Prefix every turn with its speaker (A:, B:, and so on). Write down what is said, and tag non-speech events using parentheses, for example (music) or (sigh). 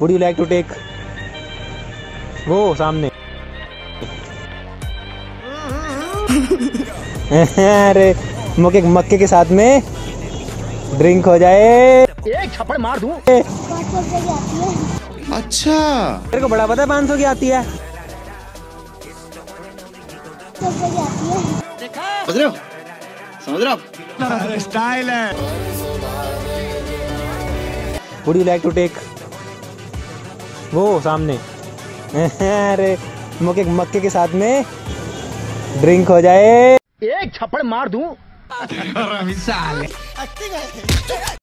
A: Would you like to take वो सामने। अरे मक्के मक्के के साथ में ड्रिंक हो जाए।
B: एक छप्पड़ मार दूँ।
C: अच्छा।
A: तेरे को बड़ा पता है पाँच सौ की आती है।
C: समझ रहे हो? समझ रहे हो
B: स्टाइल है
A: would you like to take वो सामने। अरे मक्के मक्के के साथ में ड्रिंक हो जाए।
B: एक छप्पड़ मार दूँ। (laughs)